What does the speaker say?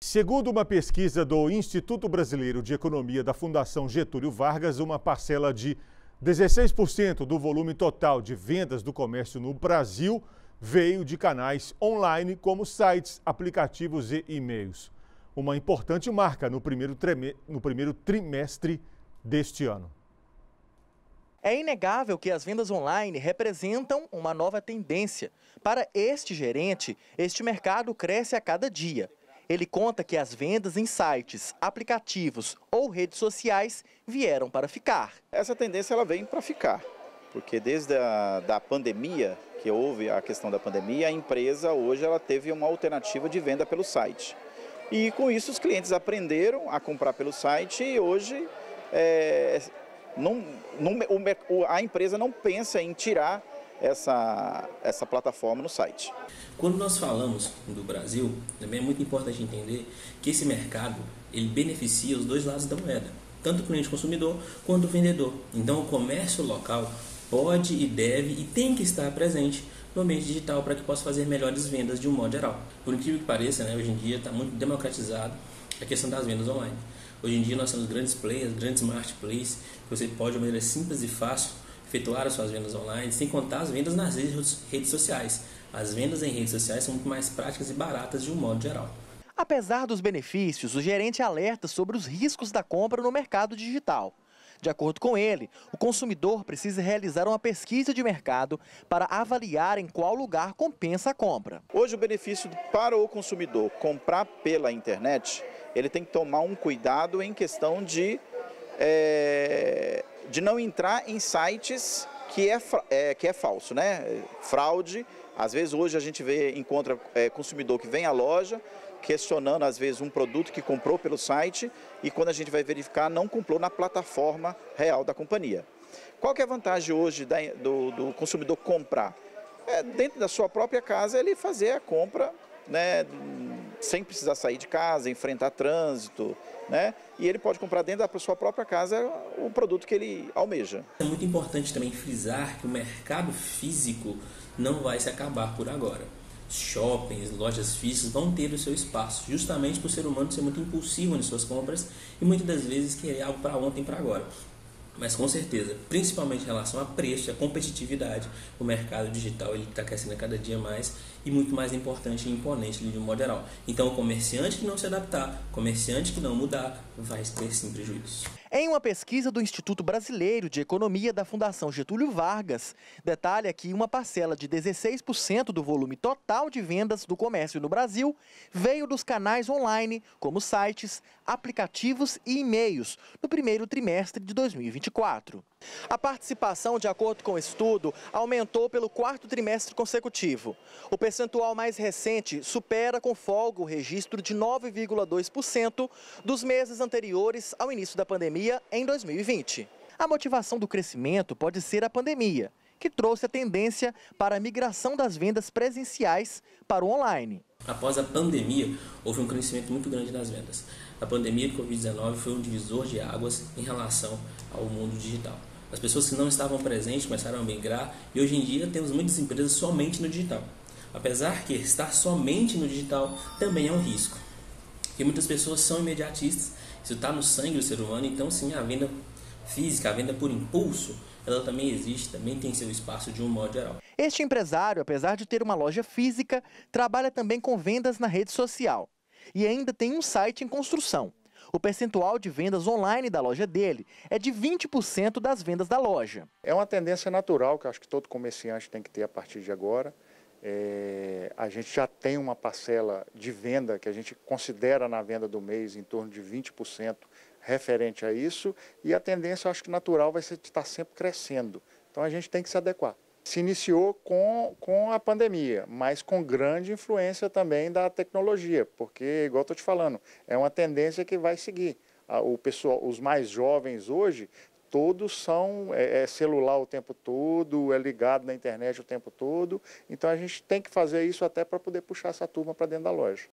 Segundo uma pesquisa do Instituto Brasileiro de Economia da Fundação Getúlio Vargas, uma parcela de 16% do volume total de vendas do comércio no Brasil veio de canais online como sites, aplicativos e e-mails. Uma importante marca no primeiro, no primeiro trimestre deste ano. É inegável que as vendas online representam uma nova tendência. Para este gerente, este mercado cresce a cada dia. Ele conta que as vendas em sites, aplicativos ou redes sociais vieram para ficar. Essa tendência ela vem para ficar, porque desde a da pandemia, que houve a questão da pandemia, a empresa hoje ela teve uma alternativa de venda pelo site. E com isso os clientes aprenderam a comprar pelo site e hoje é, a empresa não pensa em tirar essa, essa plataforma no site. Quando nós falamos do Brasil, também é muito importante entender que esse mercado ele beneficia os dois lados da moeda, tanto o cliente consumidor quanto o vendedor. Então, o comércio local pode e deve e tem que estar presente no ambiente digital para que possa fazer melhores vendas de um modo geral. Por incrível que pareça, né, hoje em dia está muito democratizado a questão das vendas online. Hoje em dia nós temos grandes players, grandes marketplaces, que você pode de maneira simples e fácil efetuar as suas vendas online, sem contar as vendas nas redes sociais. As vendas em redes sociais são muito mais práticas e baratas de um modo geral. Apesar dos benefícios, o gerente alerta sobre os riscos da compra no mercado digital. De acordo com ele, o consumidor precisa realizar uma pesquisa de mercado para avaliar em qual lugar compensa a compra. Hoje o benefício para o consumidor comprar pela internet, ele tem que tomar um cuidado em questão de é, de não entrar em sites que é, é, que é falso, né? Fraude. Às vezes hoje a gente vê, encontra é, consumidor que vem à loja questionando às vezes um produto que comprou pelo site e quando a gente vai verificar não comprou na plataforma real da companhia. Qual que é a vantagem hoje da, do, do consumidor comprar? É, dentro da sua própria casa ele fazer a compra né, sem precisar sair de casa, enfrentar trânsito, né? E ele pode comprar dentro da sua própria casa o produto que ele almeja. É muito importante também frisar que o mercado físico não vai se acabar por agora. Shoppings, lojas físicas vão ter o seu espaço, justamente por o ser humano ser muito impulsivo nas suas compras e muitas das vezes querer algo para ontem para agora. Mas com certeza, principalmente em relação a preço e a competitividade, o mercado digital ele está crescendo cada dia mais e muito mais importante e imponente de um modo geral. Então, o comerciante que não se adaptar, comerciante que não mudar, vai ter sim prejuízos. Em uma pesquisa do Instituto Brasileiro de Economia da Fundação Getúlio Vargas, detalha que uma parcela de 16% do volume total de vendas do comércio no Brasil veio dos canais online, como sites, aplicativos e e-mails, no primeiro trimestre de 2024. A participação, de acordo com o estudo, aumentou pelo quarto trimestre consecutivo. O percentual mais recente supera com folga o registro de 9,2% dos meses anteriores ao início da pandemia em 2020. A motivação do crescimento pode ser a pandemia, que trouxe a tendência para a migração das vendas presenciais para o online. Após a pandemia, houve um crescimento muito grande nas vendas. A pandemia do Covid-19 foi um divisor de águas em relação ao mundo digital. As pessoas que não estavam presentes começaram a migrar e hoje em dia temos muitas empresas somente no digital. Apesar que estar somente no digital também é um risco. Porque muitas pessoas são imediatistas, isso está no sangue do ser humano, então sim, a venda física, a venda por impulso, ela também existe, também tem seu espaço de um modo geral. Este empresário, apesar de ter uma loja física, trabalha também com vendas na rede social. E ainda tem um site em construção. O percentual de vendas online da loja dele é de 20% das vendas da loja. É uma tendência natural que acho que todo comerciante tem que ter a partir de agora. É, a gente já tem uma parcela de venda que a gente considera na venda do mês em torno de 20% referente a isso, e a tendência, acho que natural, vai ser estar sempre crescendo. Então a gente tem que se adequar se iniciou com, com a pandemia, mas com grande influência também da tecnologia, porque, igual estou te falando, é uma tendência que vai seguir. O pessoal, os mais jovens hoje, todos são é, é celular o tempo todo, é ligado na internet o tempo todo, então a gente tem que fazer isso até para poder puxar essa turma para dentro da loja.